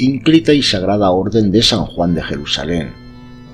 ínclita y sagrada Orden de San Juan de Jerusalén.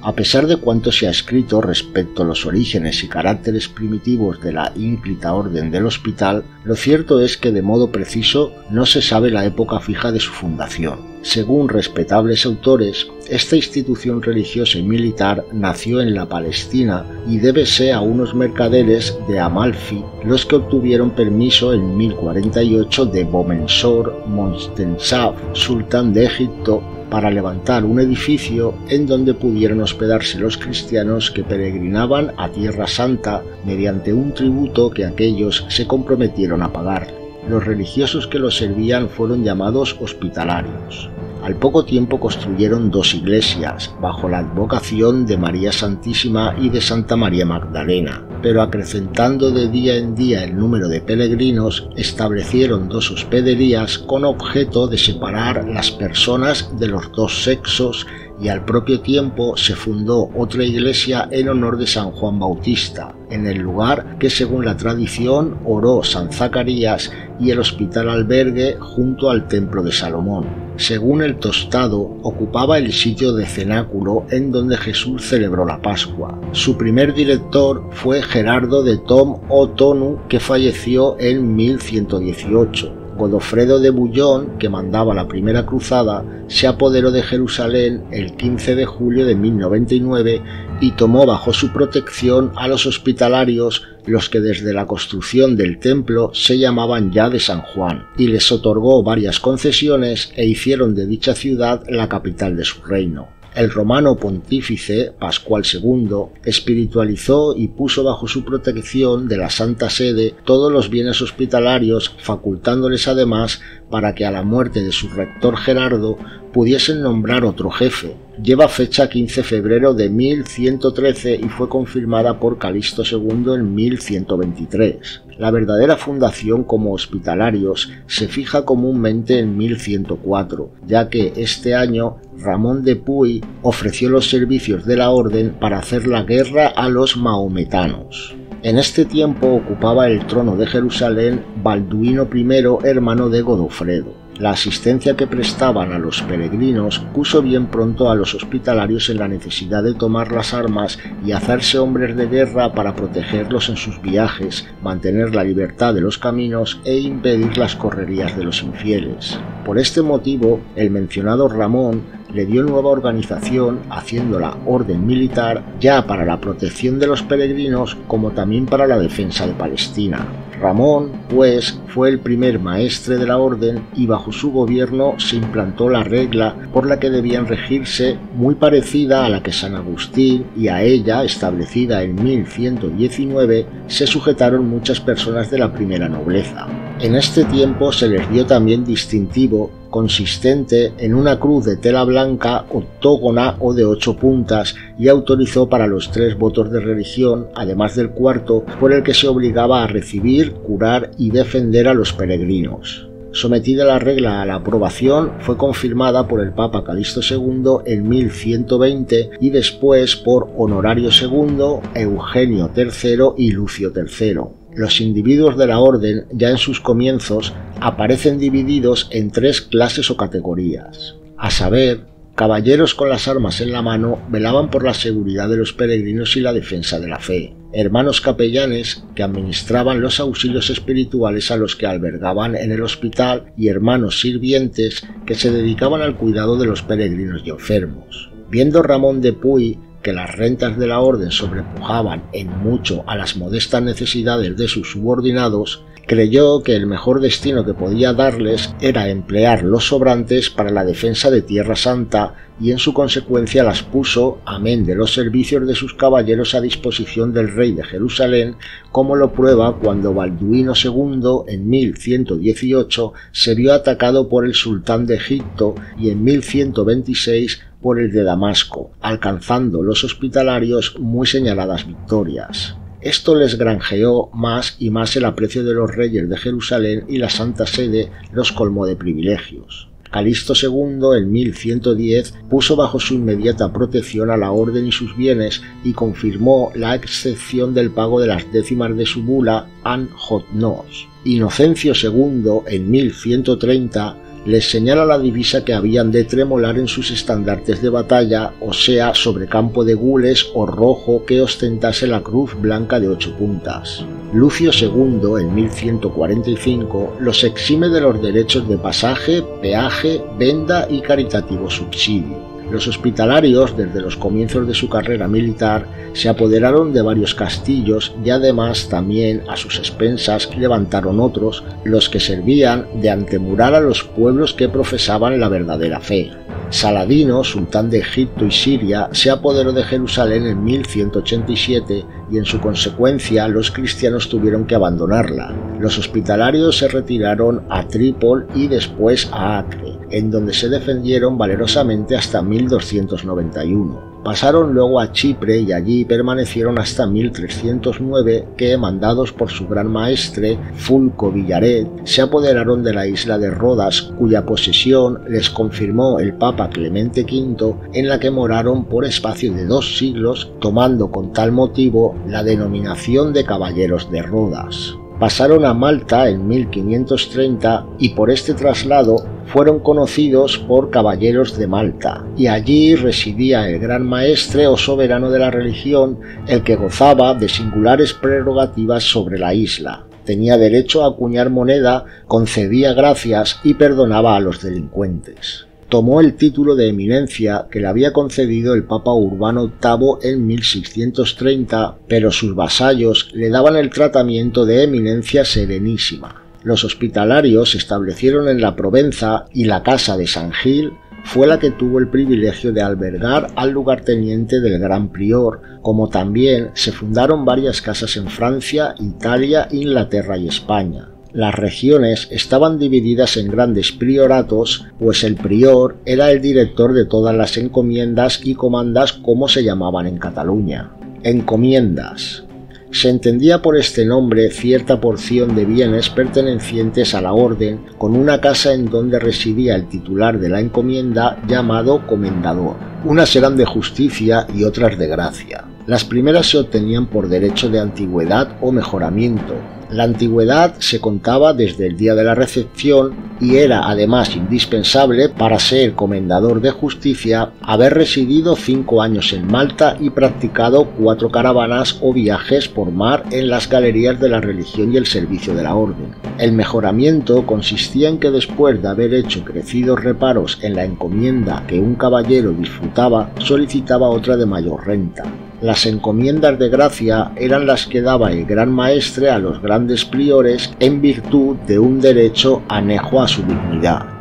A pesar de cuanto se ha escrito respecto a los orígenes y caracteres primitivos de la ínclita Orden del Hospital, lo cierto es que de modo preciso no se sabe la época fija de su fundación. Según respetables autores, esta institución religiosa y militar nació en la Palestina y débese a unos mercaderes de Amalfi los que obtuvieron permiso en 1048 de Bomensor Monstensaf, sultán de Egipto, para levantar un edificio en donde pudieran hospedarse los cristianos que peregrinaban a Tierra Santa mediante un tributo que aquellos se comprometieron a pagar. Los religiosos que los servían fueron llamados hospitalarios. Al poco tiempo construyeron dos iglesias, bajo la advocación de María Santísima y de Santa María Magdalena, pero acrecentando de día en día el número de peregrinos, establecieron dos hospederías con objeto de separar las personas de los dos sexos y al propio tiempo se fundó otra iglesia en honor de San Juan Bautista, en el lugar que según la tradición oró San Zacarías y el hospital albergue junto al templo de Salomón según el tostado, ocupaba el sitio de cenáculo en donde Jesús celebró la Pascua. Su primer director fue Gerardo de Tom O'Tonu, que falleció en 1118. Godofredo de Bullón, que mandaba la primera cruzada, se apoderó de Jerusalén el 15 de julio de 1099 y tomó bajo su protección a los hospitalarios, los que desde la construcción del templo se llamaban ya de San Juan, y les otorgó varias concesiones e hicieron de dicha ciudad la capital de su reino. El romano pontífice Pascual II espiritualizó y puso bajo su protección de la Santa Sede todos los bienes hospitalarios, facultándoles además para que a la muerte de su rector Gerardo pudiesen nombrar otro jefe. Lleva fecha 15 de febrero de 1113 y fue confirmada por Calixto II en 1123. La verdadera fundación como hospitalarios se fija comúnmente en 1104, ya que este año Ramón de Puy ofreció los servicios de la orden para hacer la guerra a los maometanos. En este tiempo ocupaba el trono de Jerusalén Balduino I, hermano de Godofredo. La asistencia que prestaban a los peregrinos puso bien pronto a los hospitalarios en la necesidad de tomar las armas y hacerse hombres de guerra para protegerlos en sus viajes, mantener la libertad de los caminos e impedir las correrías de los infieles. Por este motivo, el mencionado Ramón le dio nueva organización haciendo la orden militar ya para la protección de los peregrinos como también para la defensa de Palestina. Ramón, pues, fue el primer maestre de la orden y bajo su gobierno se implantó la regla por la que debían regirse muy parecida a la que San Agustín y a ella, establecida en 1119, se sujetaron muchas personas de la primera nobleza. En este tiempo se les dio también distintivo consistente en una cruz de tela blanca octógona o de ocho puntas y autorizó para los tres votos de religión, además del cuarto, por el que se obligaba a recibir, curar y defender a los peregrinos. Sometida la regla a la aprobación, fue confirmada por el Papa Calixto II en 1120 y después por Honorario II, Eugenio III y Lucio III. Los individuos de la orden, ya en sus comienzos, aparecen divididos en tres clases o categorías, a saber, caballeros con las armas en la mano velaban por la seguridad de los peregrinos y la defensa de la fe, hermanos capellanes que administraban los auxilios espirituales a los que albergaban en el hospital y hermanos sirvientes que se dedicaban al cuidado de los peregrinos y enfermos. Viendo Ramón de Puy que las rentas de la orden sobrepujaban en mucho a las modestas necesidades de sus subordinados, creyó que el mejor destino que podía darles era emplear los sobrantes para la defensa de Tierra Santa y en su consecuencia las puso, amén de los servicios de sus caballeros a disposición del rey de Jerusalén, como lo prueba cuando Balduino II en 1118 se vio atacado por el sultán de Egipto y en 1126 por el de Damasco, alcanzando los hospitalarios muy señaladas victorias. Esto les granjeó más y más el aprecio de los reyes de Jerusalén y la Santa Sede los colmó de privilegios. Calixto II en 1110 puso bajo su inmediata protección a la orden y sus bienes y confirmó la excepción del pago de las décimas de su bula An Hotnos. Inocencio II en 1130 les señala la divisa que habían de tremolar en sus estandartes de batalla, o sea, sobre campo de gules o rojo que ostentase la cruz blanca de ocho puntas. Lucio II, en 1145, los exime de los derechos de pasaje, peaje, venda y caritativo subsidio. Los hospitalarios, desde los comienzos de su carrera militar, se apoderaron de varios castillos y además también a sus expensas levantaron otros, los que servían de antemurar a los pueblos que profesaban la verdadera fe. Saladino, sultán de Egipto y Siria, se apoderó de Jerusalén en 1187 y en su consecuencia los cristianos tuvieron que abandonarla. Los hospitalarios se retiraron a Trípol y después a Acre en donde se defendieron valerosamente hasta 1291. Pasaron luego a Chipre y allí permanecieron hasta 1309 que, mandados por su gran maestre, Fulco Villaret, se apoderaron de la isla de Rodas, cuya posesión les confirmó el Papa Clemente V, en la que moraron por espacio de dos siglos, tomando con tal motivo la denominación de Caballeros de Rodas pasaron a Malta en 1530 y por este traslado fueron conocidos por caballeros de Malta, y allí residía el gran maestre o soberano de la religión, el que gozaba de singulares prerrogativas sobre la isla. Tenía derecho a acuñar moneda, concedía gracias y perdonaba a los delincuentes tomó el título de eminencia que le había concedido el Papa Urbano VIII en 1630, pero sus vasallos le daban el tratamiento de eminencia serenísima. Los hospitalarios se establecieron en la Provenza y la casa de San Gil fue la que tuvo el privilegio de albergar al lugarteniente del gran prior, como también se fundaron varias casas en Francia, Italia, Inglaterra y España. Las regiones estaban divididas en grandes prioratos, pues el prior era el director de todas las encomiendas y comandas como se llamaban en Cataluña. Encomiendas. Se entendía por este nombre cierta porción de bienes pertenecientes a la orden, con una casa en donde residía el titular de la encomienda llamado comendador. Unas eran de justicia y otras de gracia. Las primeras se obtenían por derecho de antigüedad o mejoramiento, la antigüedad se contaba desde el día de la recepción y era además indispensable para ser comendador de justicia haber residido cinco años en Malta y practicado cuatro caravanas o viajes por mar en las galerías de la religión y el servicio de la orden. El mejoramiento consistía en que después de haber hecho crecidos reparos en la encomienda que un caballero disfrutaba, solicitaba otra de mayor renta. Las encomiendas de gracia eran las que daba el gran maestre a los grandes priores en virtud de un derecho anejo a su dignidad.